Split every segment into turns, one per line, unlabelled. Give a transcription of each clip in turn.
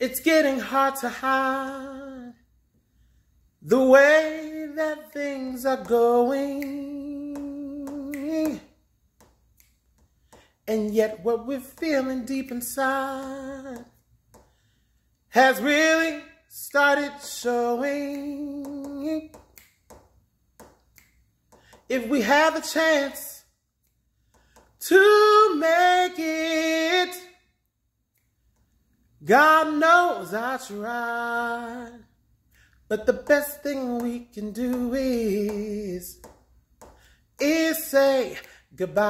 It's getting hard to hide the way that things are going. And yet, what we're feeling deep inside has really started showing. If we have a chance to make it, God knows I tried. But the best thing we can do is, is say goodbye.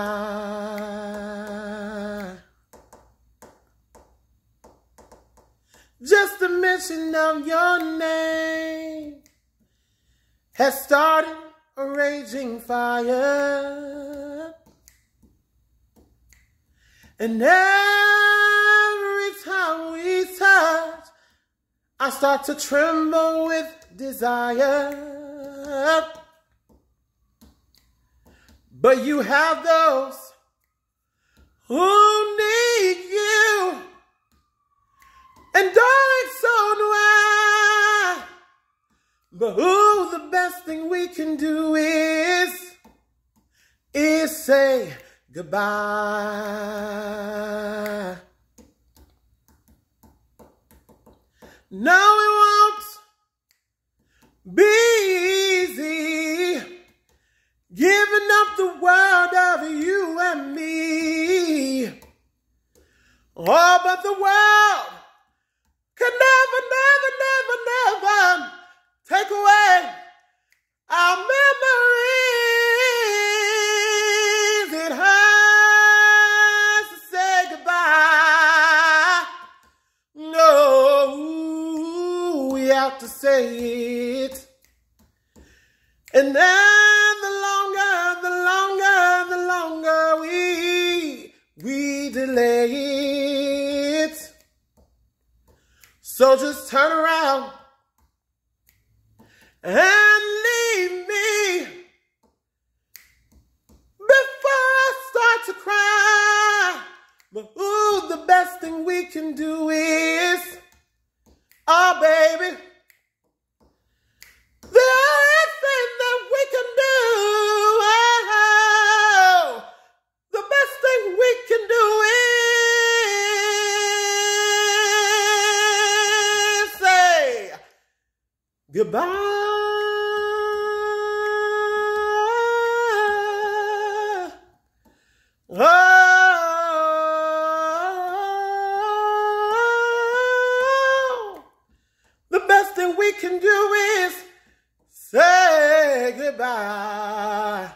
Just the mention of your name has started a raging fire. And every I start to tremble with desire. But you have those who need you. And darling, so do I. But who the best thing we can do is, is say goodbye. No, to say it. And then the longer, the longer, the longer we, we delay it. So just turn around and leave me before I start to cry. But ooh, the best thing we can do is, oh baby, goodbye. Oh, the best thing we can do is say goodbye.